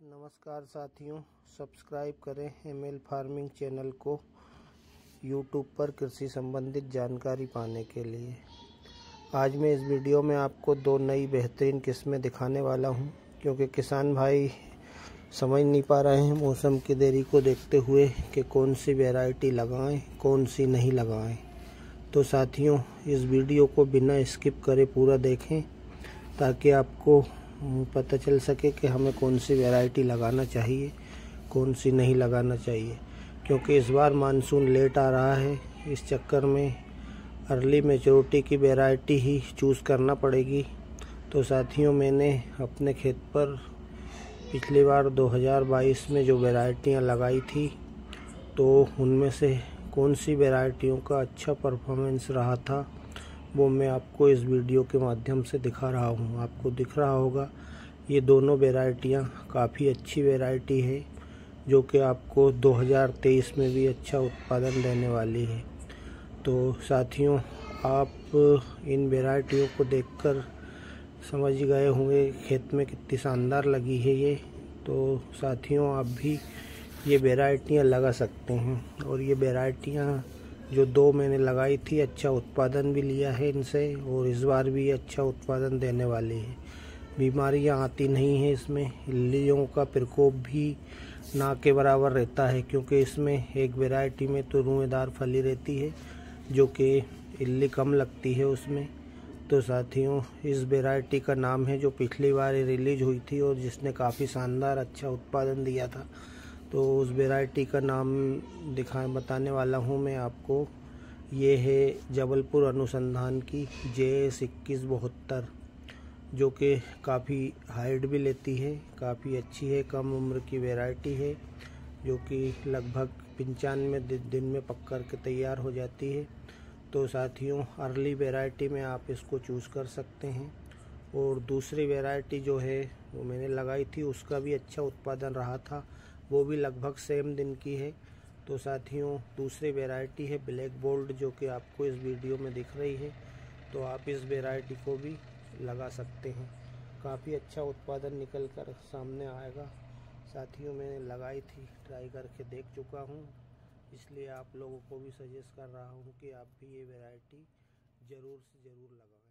नमस्कार साथियों, सब्सक्राइब करें एम एल फ़ार्मिंग चैनल को यूट्यूब पर कृषि संबंधित जानकारी पाने के लिए। आज मैं इस वीडियो में आपको दो नई बेहतरीन किस्में दिखाने वाला हूँ, क्योंकि किसान भाई समझ नहीं पा रहे हैं मौसम की देरी को देखते हुए कि कौन सी वैरायटी लगाएँ, कौन सी नहीं लगाएँ। तो साथियों, इस वीडियो को बिना स्किप करे पूरा देखें, ताकि आपको पता चल सके कि हमें कौन सी वैरायटी लगाना चाहिए, कौन सी नहीं लगाना चाहिए। क्योंकि इस बार मानसून लेट आ रहा है, इस चक्कर में अर्ली मेचोरिटी की वैरायटी ही चूज़ करना पड़ेगी। तो साथियों, मैंने अपने खेत पर पिछली बार 2022 में जो वैरायटियाँ लगाई थी तो उनमें से कौन सी वैरायटियों का अच्छा परफॉर्मेंस रहा था वो मैं आपको इस वीडियो के माध्यम से दिखा रहा हूँ। आपको दिख रहा होगा, ये दोनों वैरायटियाँ काफ़ी अच्छी वैरायटी है, जो कि आपको 2023 में भी अच्छा उत्पादन देने वाली है। तो साथियों, आप इन वैरायटियों को देखकर समझ गए होंगे, खेत में कितनी शानदार लगी है ये। तो साथियों, आप भी ये वैरायटियाँ लगा सकते हैं और ये वैरायटियाँ जो दो मैंने लगाई थी अच्छा उत्पादन भी लिया है इनसे और इस बार भी अच्छा उत्पादन देने वाले हैं। बीमारियाँ आती नहीं हैं इसमें, इल्लियों का प्रकोप भी ना के बराबर रहता है, क्योंकि इसमें एक वैरायटी में तो रुएदार फली रहती है, जो कि इल्ली कम लगती है उसमें। तो साथियों, इस वैरायटी का नाम है जो पिछली बार रिलीज़ हुई थी और जिसने काफ़ी शानदार अच्छा उत्पादन दिया था। तो उस वैरायटी का नाम दिखा, बताने वाला हूँ मैं आपको। ये है जबलपुर अनुसंधान की जे एस इक्कीस बहत्तर, जो कि काफ़ी हाइट भी लेती है, काफ़ी अच्छी है, कम उम्र की वैरायटी है, जो कि लगभग पंचानवे दिन में पक कर के तैयार हो जाती है। तो साथियों अर्ली वैरायटी में आप इसको चूज़ कर सकते हैं। और दूसरी वैरायटी जो है, वो मैंने लगाई थी, उसका भी अच्छा उत्पादन रहा था। वो भी लगभग सेम दिन की है। तो साथियों, दूसरी वेराइटी है ब्लैक बोल्ड जो कि आपको इस वीडियो में दिख रही है। तो आप इस वैरायटी को भी लगा सकते हैं। काफ़ी अच्छा उत्पादन निकल कर सामने आएगा। साथियों, मैंने लगाई थी ट्राई करके देख चुका हूँ। इसलिए आप लोगों को भी सजेस्ट कर रहा हूँ कि आप भी ये वैरायटी ज़रूर से ज़रूर लगाओ